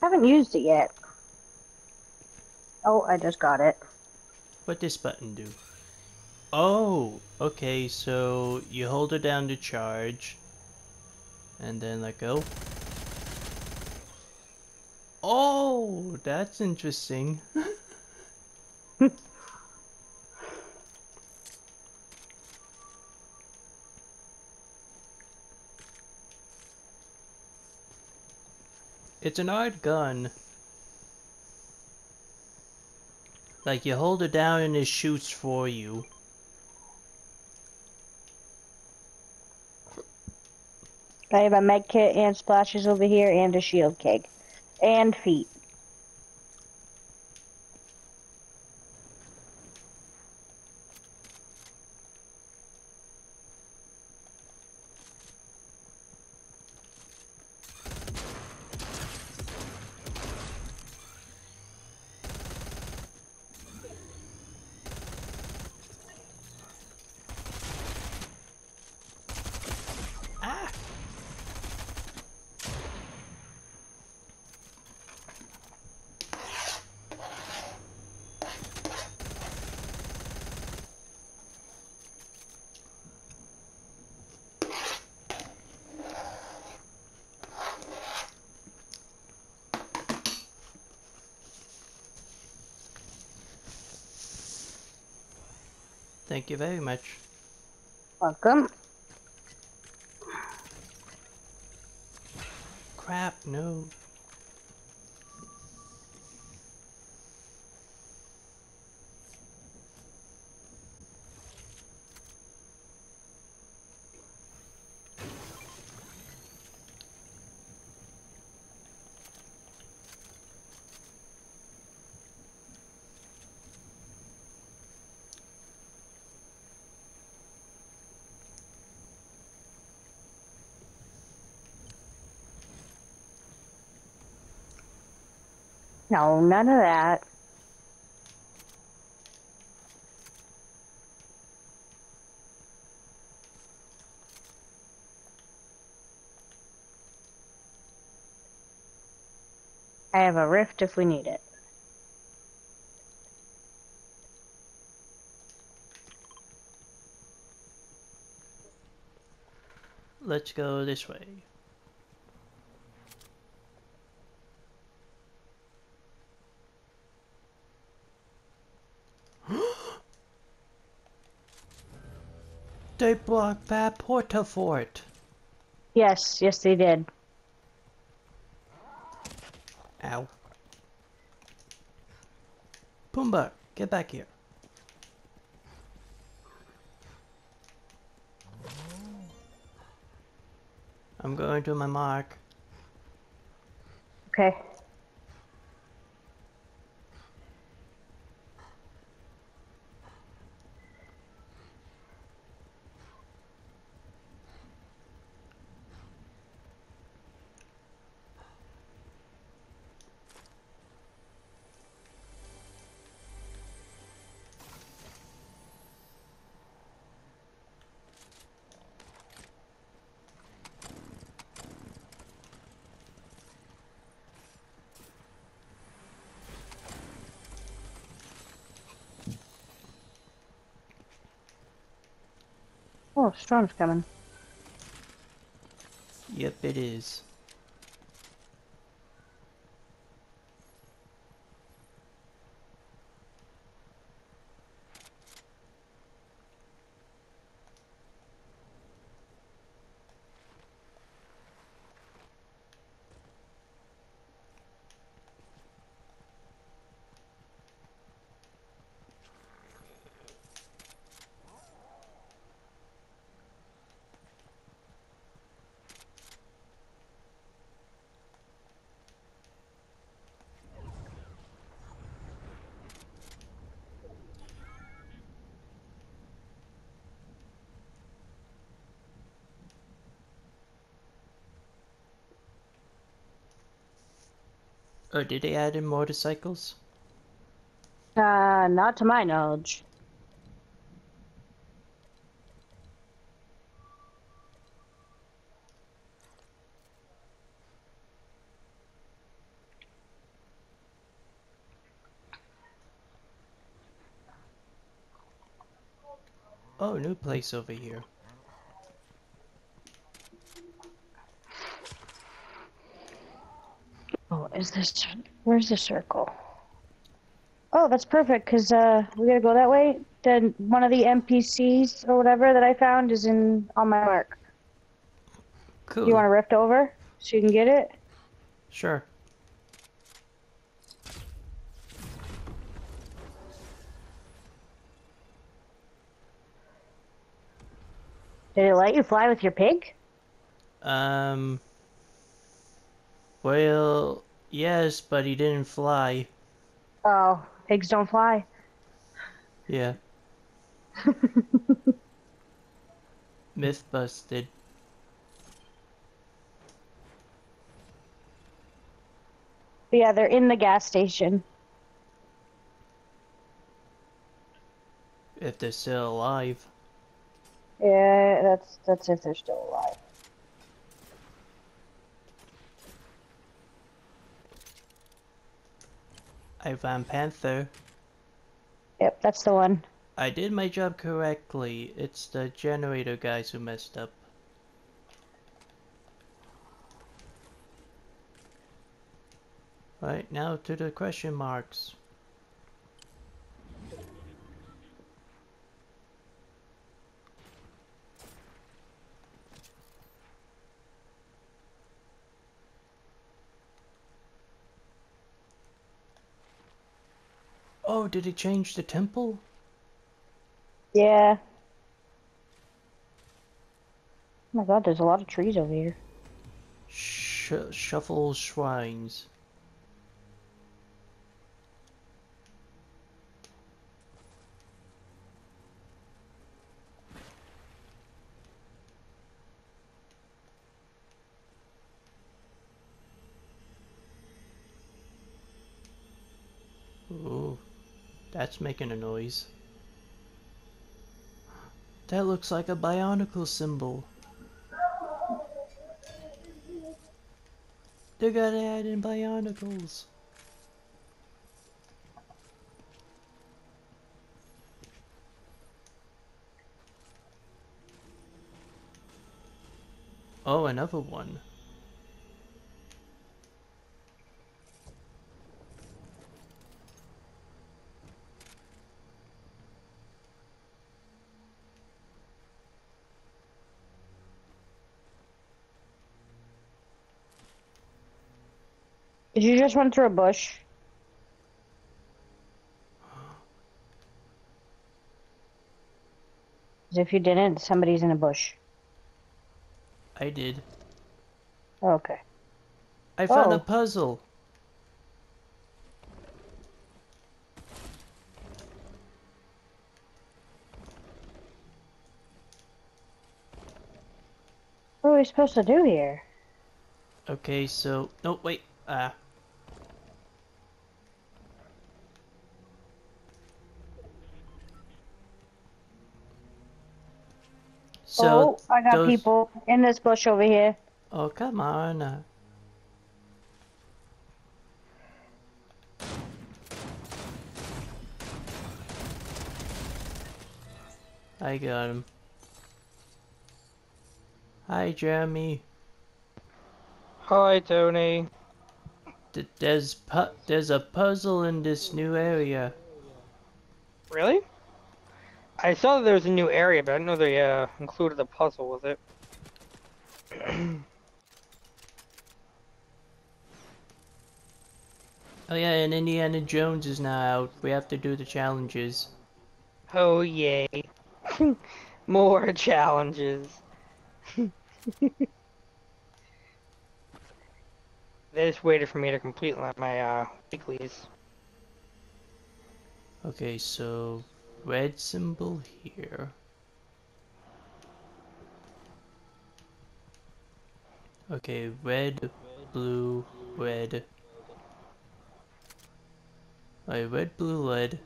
Haven't used it yet. Oh, I just got it. What this button do? Oh, okay, so you hold it down to charge. And then let go. Oh, that's interesting. it's an odd gun. Like you hold it down and it shoots for you. I have a med kit and splashes over here and a shield keg. And feet. Thank you very much. Welcome. Crap, no. No, none of that. I have a rift if we need it. Let's go this way. They blocked that Port-a-Fort. Yes, yes they did. Ow. Pumbaa, get back here. I'm going to my mark. Okay. Oh, storm's coming. Yep, it is. Oh, did they add in motorcycles? Uh, not to my knowledge. Oh, new place over here. Is this? Where's the circle? Oh, that's perfect because uh, we gotta go that way. Then one of the NPCs or whatever that I found is in on my mark. Cool. You want to rift over so you can get it? Sure. Did it let you fly with your pig? Um. Well, yes, but he didn't fly. Oh, pigs don't fly. Yeah. Myth busted. Yeah, they're in the gas station. If they're still alive. Yeah, that's that's if they're still alive. I found Panther. Yep, that's the one. I did my job correctly. It's the generator guys who messed up. Right, now to the question marks. Oh, did it change the temple? Yeah. Oh my god, there's a lot of trees over here. Sh shuffle shrines. That's making a noise. That looks like a bionicle symbol. They're gonna add in bionicles. Oh, another one. Did you just run through a bush? If you didn't, somebody's in a bush. I did. Okay. I found Oh. a puzzle. What are we supposed to do here? Okay, so no wait. Ah. So oh, I got those- people in this bush over here. Oh come on. I got him. Hi, Jeremy. Hi, Tony. Th- There's pu- there's a puzzle in this new area. Really? I saw that there was a new area, but I didn't know they uh, included a puzzle with it. Oh yeah, and Indiana Jones is now out. We have to do the challenges. Oh, yay. More challenges. they just waited for me to complete my- my uh, weeklies. Okay, so red symbol here. Okay, red, blue, red. Alright, red, blue, red.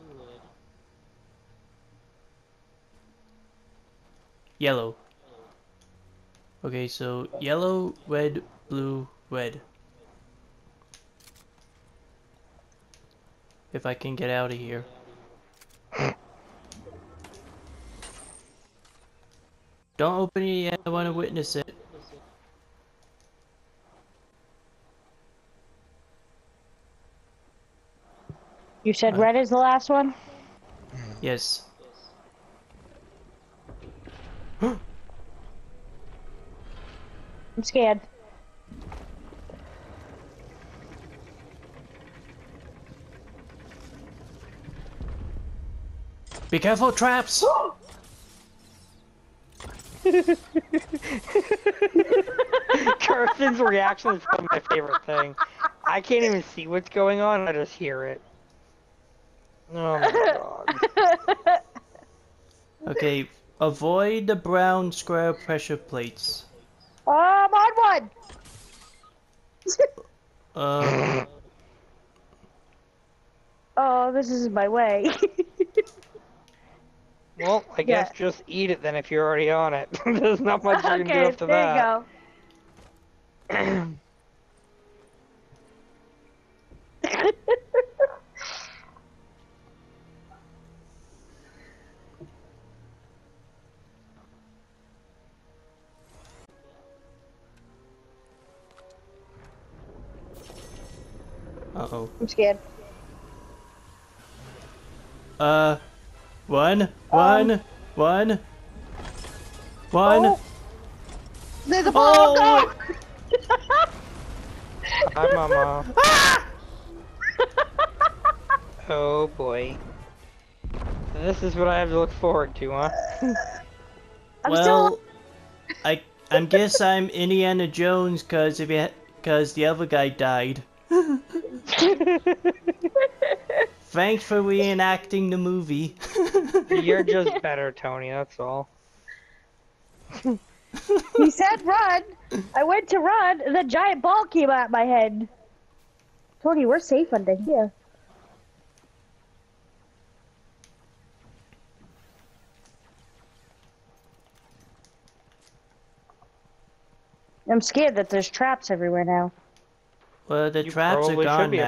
Yellow. Okay, so yellow, red, blue, red. If I can get out of here. Don't open it yet. I want to witness it. You said Uh. red is the last one? Yes. I'm scared. Be careful, traps! Kirsten's reaction is probably my favorite thing. I can't even see what's going on, I just hear it. Oh my god. Okay, avoid the brown square pressure plates. Oh, I'm on one! Uh, oh, this is my way. Well, I guess just eat it then if you're already on it. There's not much you can do after that. okay, after there you go. uh oh. I'm scared. Uh, one, one, one, one. Oh. There's a ball! Oh! Hi, Mama. Ah! Oh boy. This is what I have to look forward to, huh? I'm well, still. I I guess I'm Indiana Jones because if you because the other guy died. Thanks for reenacting the movie. You're just better, Tony, that's all. He said run. I went to run, and the giant ball came out my head. Tony, we're safe under here. I'm scared that there's traps everywhere now. well, the You traps are gone now.